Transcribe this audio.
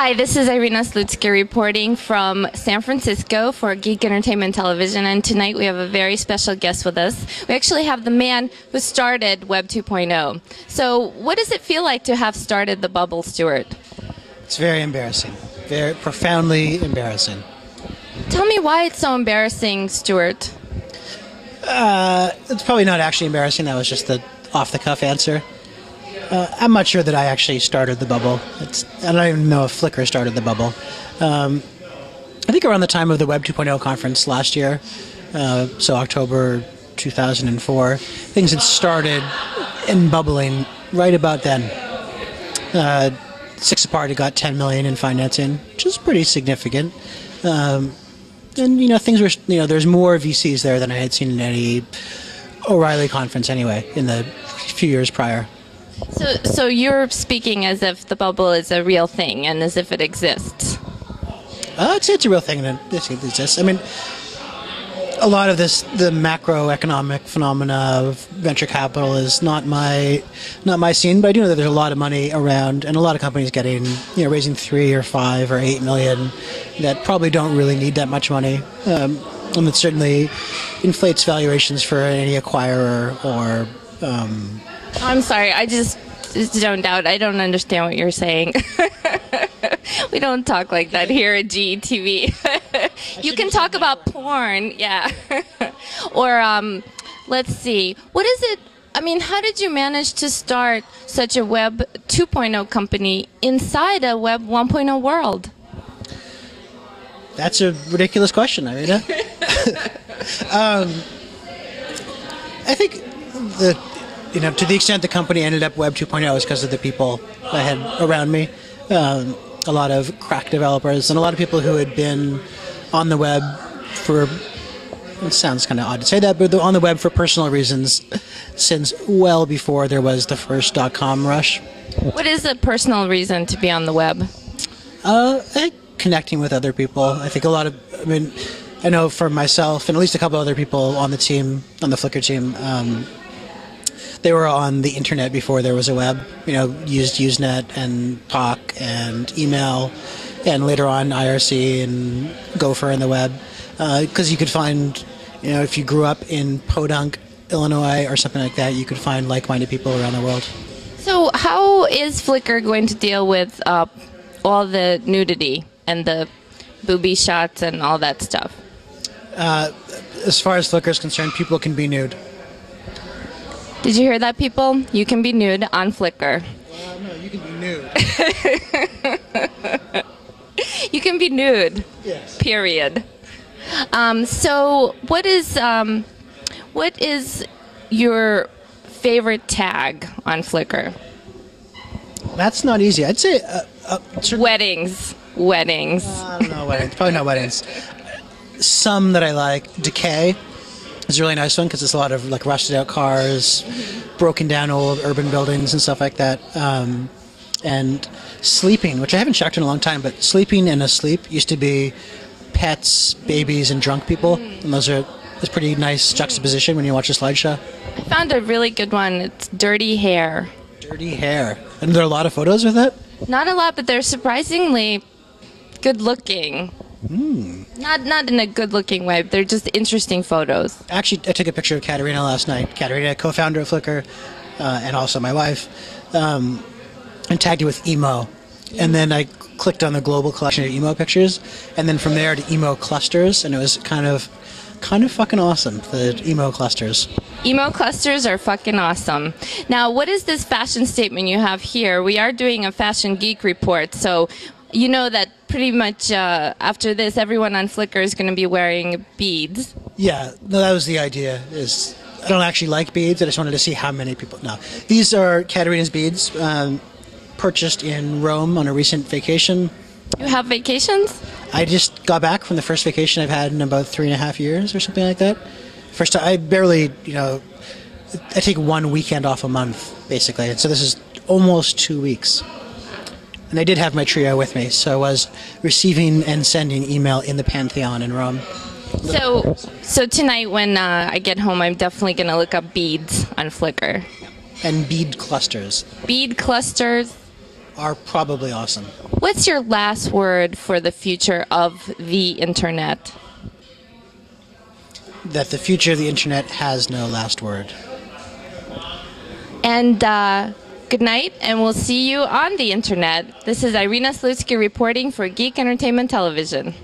Hi, this is Irina Slutsky reporting from San Francisco for Geek Entertainment Television, and tonight we have a very special guest with us. We actually have the man who started Web 2.0. So, what does it feel like to have started the bubble, Stewart? It's very embarrassing. Very profoundly embarrassing. Tell me why it's so embarrassing, Stewart. Uh, it's probably not actually embarrassing. That was just the off the cuff answer. Uh, I'm not sure that I actually started the bubble. It's, I don't even know if Flickr started the bubble. Um, I think around the time of the Web 2.0 conference last year, uh, so October 2004, things had started in bubbling right about then. Uh, Six Apart got 10 million in financing, which is pretty significant. Um, and you know things were you know there's more VCs there than I had seen in any O'Reilly conference anyway in the few years prior. So, so you're speaking as if the bubble is a real thing and as if it exists. Uh, say it's a real thing and it exists. I mean, a lot of this, the macroeconomic phenomena of venture capital is not my, not my scene. But I do know that there's a lot of money around, and a lot of companies getting, you know, raising three or five or eight million, that probably don't really need that much money. Um, and it certainly inflates valuations for any acquirer or um, I'm sorry, I just zoned out. I don't understand what you're saying. we don't talk like that here at GETV. you can talk about porn, yeah. or um, let's see, what is it? I mean, how did you manage to start such a Web 2.0 company inside a Web 1.0 world? That's a ridiculous question, Irina. um, I think the you know, to the extent the company ended up Web 2.0 is because of the people I had around me. Um, a lot of crack developers and a lot of people who had been on the web for it sounds kind of odd to say that, but on the web for personal reasons since well before there was the first dot com rush. What is a personal reason to be on the web? Uh, connecting with other people. I think a lot of, I mean, I know for myself and at least a couple other people on the team, on the Flickr team, um, they were on the internet before there was a web. You know, used Usenet and Talk and email, and later on IRC and Gopher and the web, because uh, you could find, you know, if you grew up in Podunk, Illinois, or something like that, you could find like-minded people around the world. So, how is Flickr going to deal with uh, all the nudity and the booby shots and all that stuff? Uh, as far as Flickr is concerned, people can be nude. Did you hear that, people? You can be nude on Flickr. Uh, no, you can be nude. you can be nude. Yes. Period. Um, so, what is um, what is your favorite tag on Flickr? That's not easy. I'd say uh, uh, weddings. Weddings. I don't know weddings. Probably not weddings. Some that I like. Decay it's a really nice one because it's a lot of like rusted out cars, broken down old urban buildings and stuff like that. Um, and sleeping, which I haven't checked in a long time, but sleeping and asleep used to be pets, babies, and drunk people, and those are it's pretty nice juxtaposition when you watch a slideshow. I found a really good one. It's dirty hair. Dirty hair, and there are a lot of photos with it. Not a lot, but they're surprisingly good looking. Mm. Not not in a good looking way. They're just interesting photos. Actually, I took a picture of Caterina last night. Caterina, co-founder of Flickr, uh, and also my wife, um, and tagged it with emo. And then I clicked on the global collection of emo pictures, and then from there to emo clusters, and it was kind of kind of fucking awesome. The emo clusters. Emo clusters are fucking awesome. Now, what is this fashion statement you have here? We are doing a fashion geek report, so you know that pretty much uh, after this, everyone on Flickr is going to be wearing beads. Yeah, no, that was the idea. Is I don't actually like beads. I just wanted to see how many people. No, these are Caterina's beads, um, purchased in Rome on a recent vacation. You have vacations? I just got back from the first vacation I've had in about three and a half years or something like that. First time, I barely, you know, I take one weekend off a month basically, and so this is almost two weeks. And I did have my Treo with me, so I was receiving and sending email in the Pantheon in Rome. So, so tonight when uh, I get home, I'm definitely going to look up beads on Flickr. And bead clusters. Bead clusters. are probably awesome. What's your last word for the future of the internet? That the future of the internet has no last word. And uh, good night, and we'll see you on the internet. This is Irina Slutsky reporting for Geek Entertainment Television.